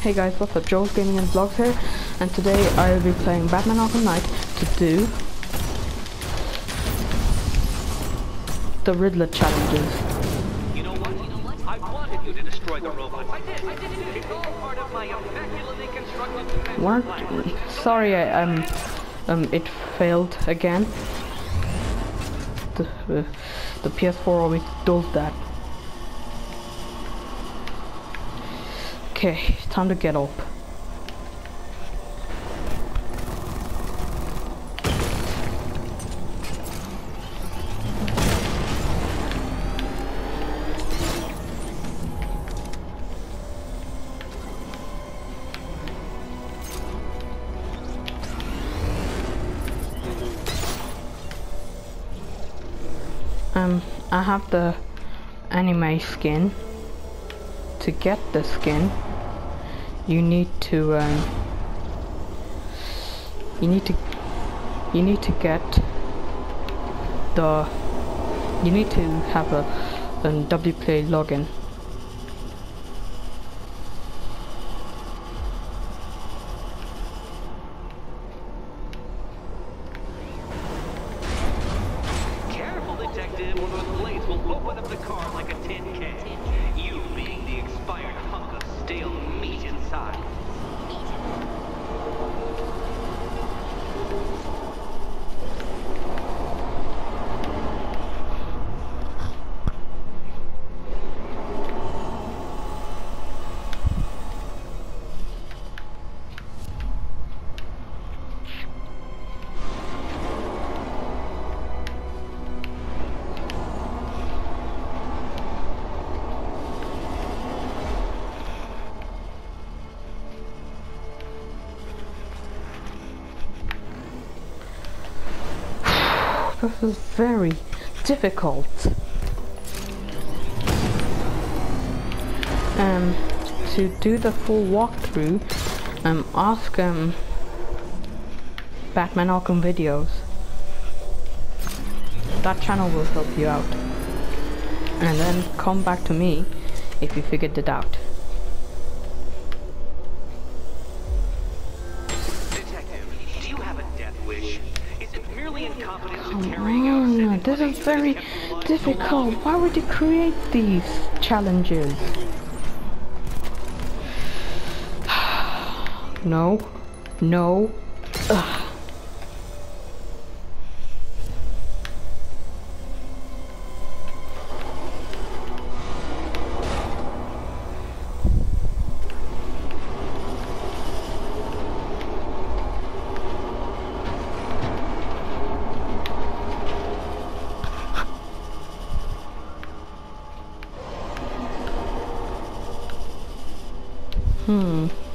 Hey guys, what's up? Joel's Gaming and Vlogs here, and today I will be playing Batman Arkham Knight to do the Riddler challenges. You know what? You know what? I wanted you to destroy the robots. I did. I did. It's all part of my immaculately constructed Weren't sorry, I, um, um, it failed again. The uh, the PS4 always does that. Okay, time to get up. Um, I have the anime skin. To get the skin, you need to um, you need to you need to get the you need to have a, a WB Play login. Careful, detective, or those blades will open up the car This is very difficult. Um, to do the full walkthrough, um, ask um, Batman Arkham videos. That channel will help you out. And then come back to me if you figured it out. Oh, Come on, this is very difficult. Why would you create these challenges? no, no. Ugh. Hmm.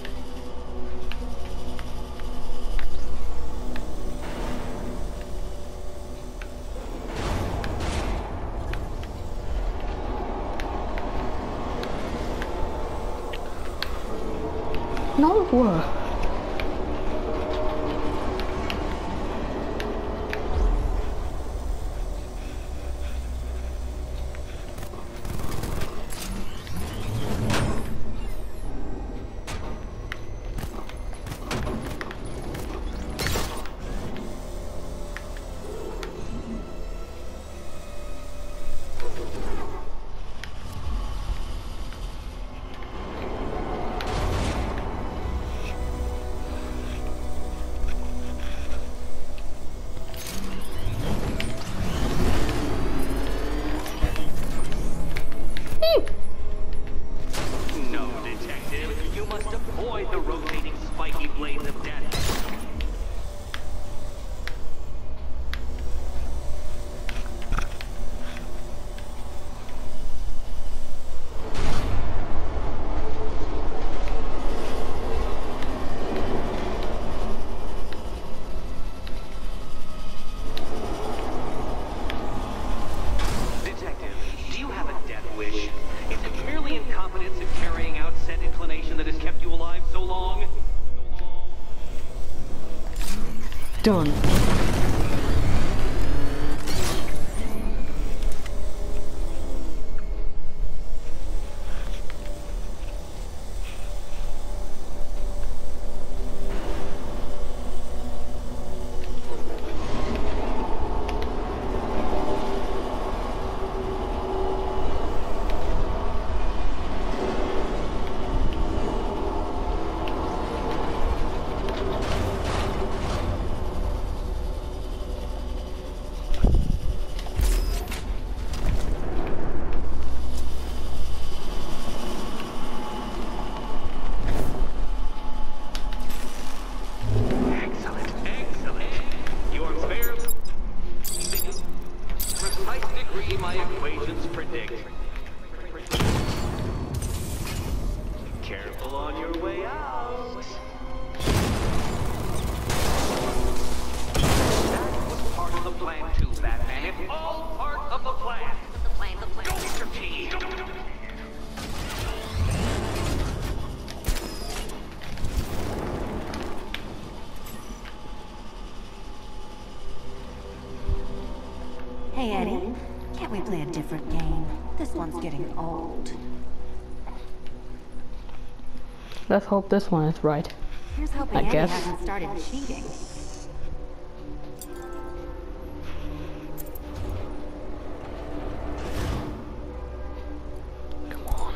Done. Way out. Let's hope this one is right. Here's hoping I Eddie guess. hasn't started cheating. Come on.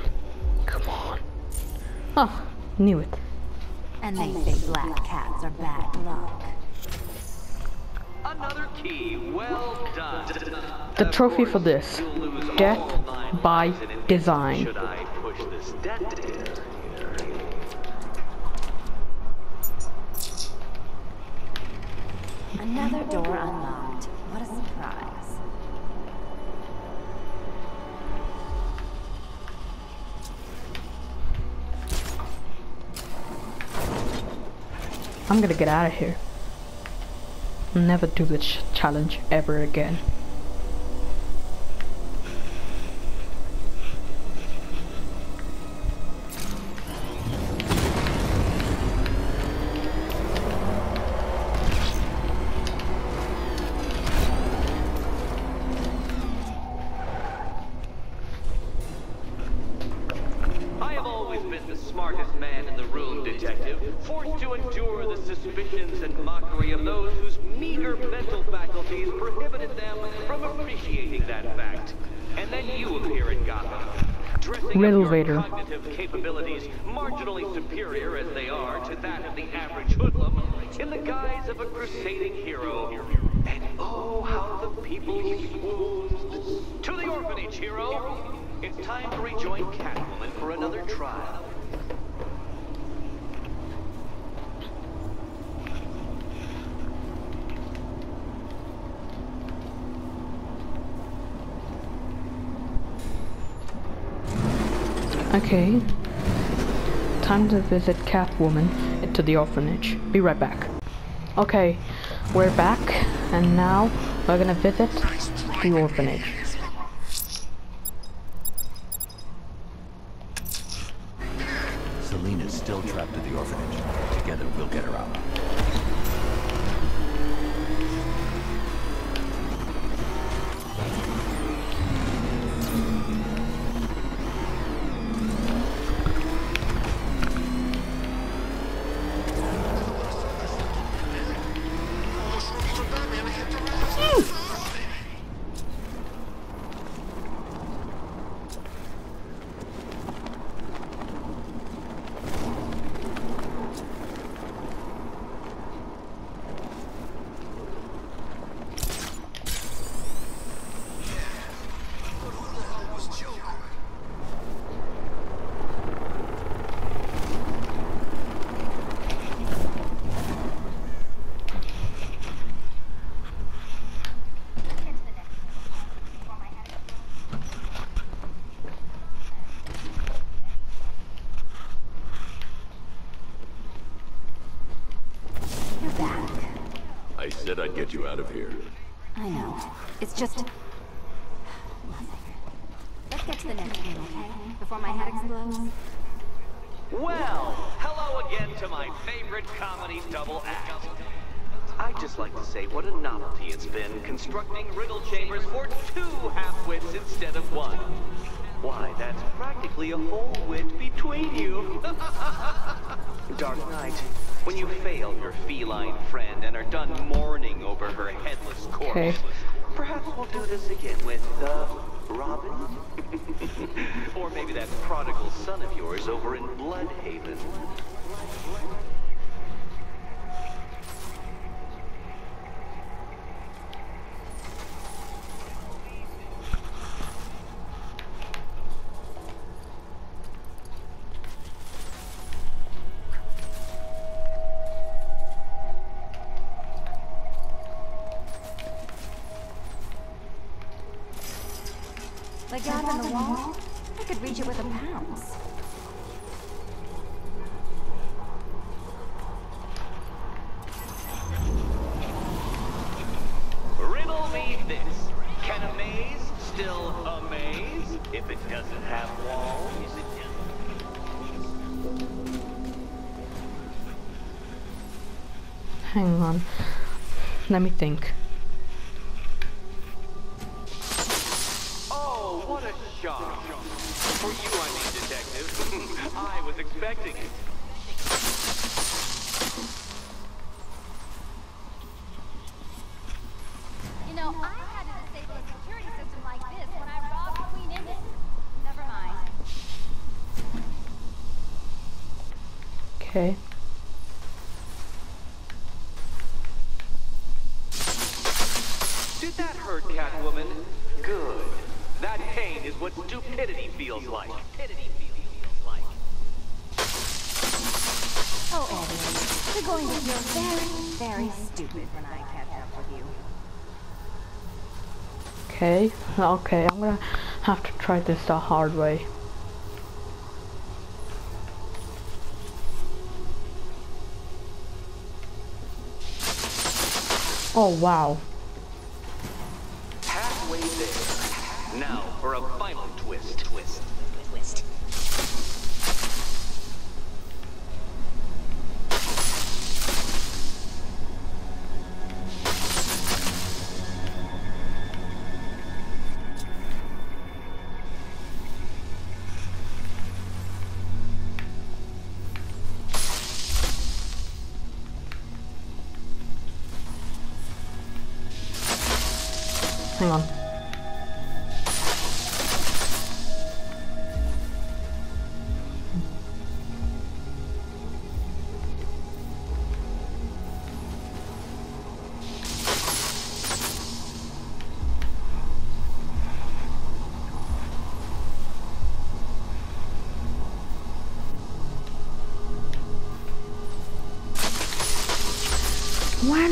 Come on. Ah, knew it. And they say black cats are bad luck. Another key. Well done. The trophy for this. Death all nine by lives in an instant design. Should I push this death here? Another door unlocked. What a surprise. I'm gonna get out of here. Never do this challenge ever again. Mental faculties prohibited them from appreciating that fact. And then you appear in Gotham, dressing Riddle up your Vader. cognitive capabilities marginally superior as they are to that of the average hoodlum, in the guise of a crusading hero. And oh, how the people swooned. To the orphanage, hero! It's time to rejoin Catwoman for another trial. Okay. Time to visit Catwoman to the orphanage. Be right back. Okay, we're back, and now we're gonna visit the orphanage. Said I'd get you out of here. I know. It's just... Let's get to the next game, okay? Before my head explodes. Well, hello again to my favorite comedy double act. I'd just like to say what a novelty it's been constructing riddle chambers for two half-wits instead of one. Why, that's practically a whole wit between you. Dark Knight, when you fail your feline friend and are done mourning over her headless corpse, Okay. perhaps we'll do this again with, uh, Robin? or maybe that prodigal son of yours over in Blüdhaven. Hang on. Let me think. Oh, what a shock. For you, I mean, detective. I was expecting it. You know, I had to disable a security system like this when I robbed Queen Emmett. Never mind. Okay. Okay. Okay, I'm gonna have to try this the hard way. Oh wow. Halfway there. Now for a final twist. Twist.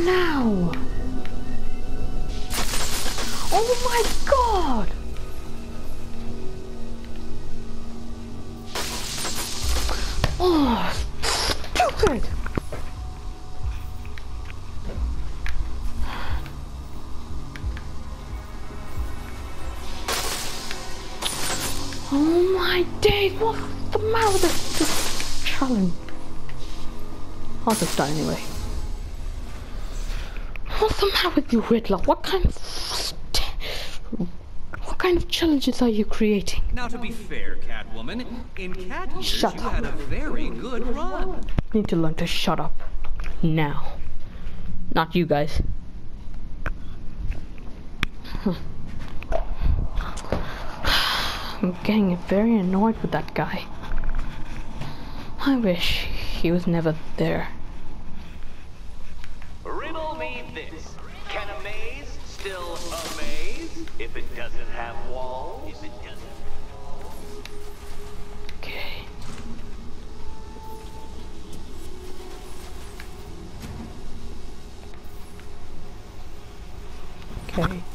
Now? Oh my god! Oh, stupid! Oh my days, what's the matter with this, this challenge? I'll just die anyway. What's the matter with you, Riddler? What kind of... What kind of challenges are you creating? Now, to be fair, Catwoman, in cat years, Shut you up. had a very good run. You need to learn to shut up. Now. Not you guys. I'm getting very annoyed with that guy. I wish he was never there. If it doesn't have walls? If it doesn't. Okay. Okay.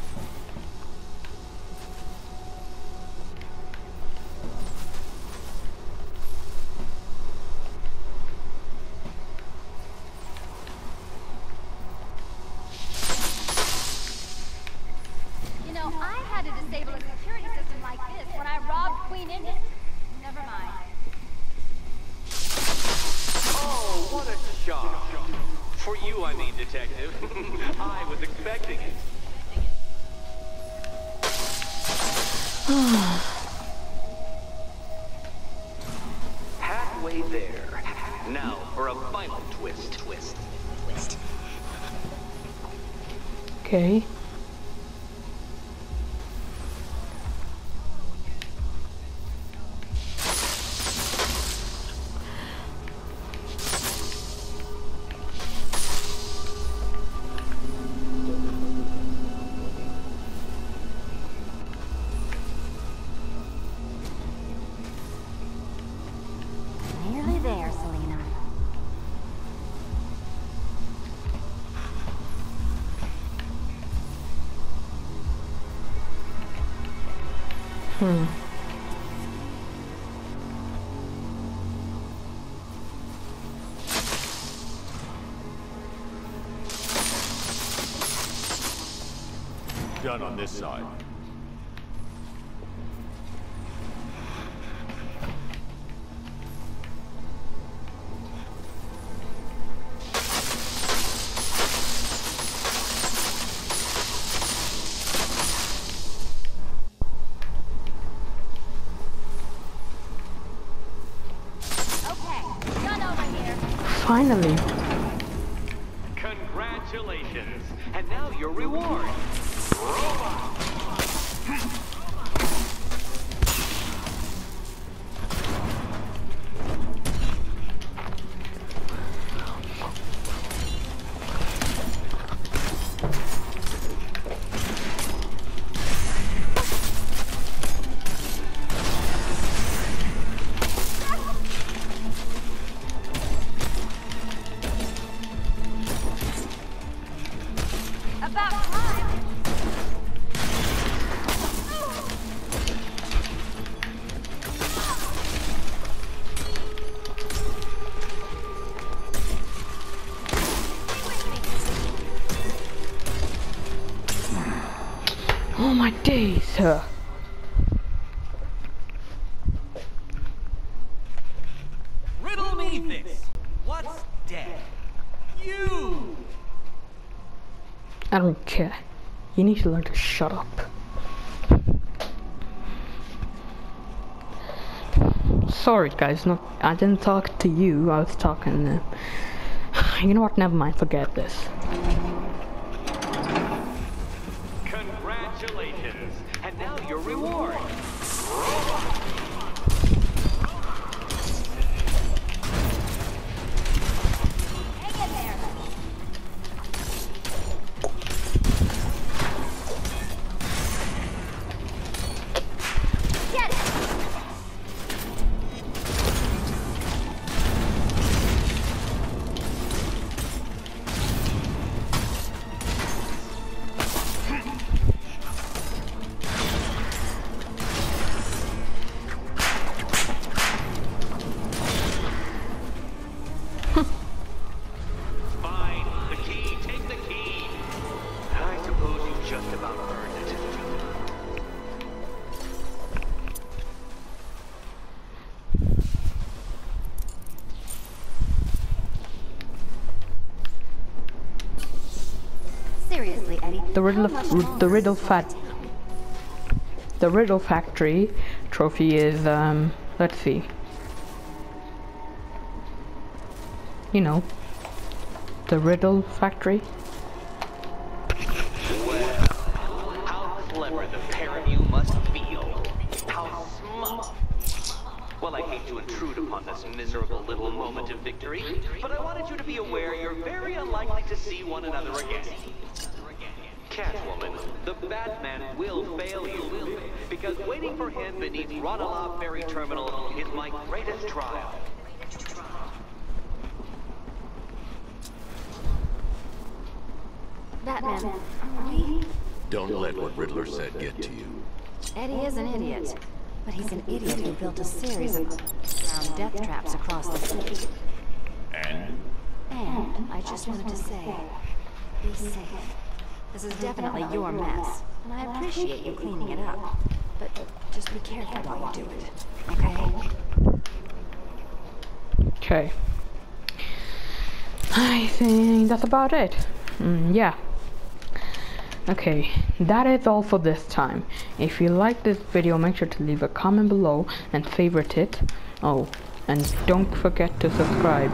Okay. Hmm. Done on this side. 终于 Oh my days. Riddle me this. What's dead? You! I don't care. You need to learn to shut up. Sorry guys, not I didn't talk to you, I was talking to You know what, never mind, forget this. Just about earned it. Seriously, Eddie. The riddle of the riddle is fat the riddle factory trophy is um let's see. You know. The riddle factory. Well, how clever the pair of you must feel. How smart. Well, I hate to intrude upon this miserable little moment of victory, but I wanted you to be aware you're very unlikely to see one another again. Catwoman, the Batman will fail you, because waiting for him beneath Ranelagh Ferry Terminal is my greatest trial. Batman, we... Don't let what Riddler said get to you. Eddie is an idiot. But he's an idiot who built a series of ground death traps across the city. And And I just wanted to say, be safe. This is definitely your mess, and I appreciate you cleaning it up. But just be careful while you do it, okay? Okay. I think that's about it. Mm, yeah. Okay, that is all for this time. If you like this video, make sure to leave a comment below and favorite it. Oh, and don't forget to subscribe.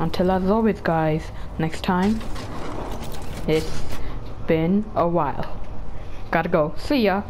Until as always, guys, next time, it's been a while. Gotta go. See ya.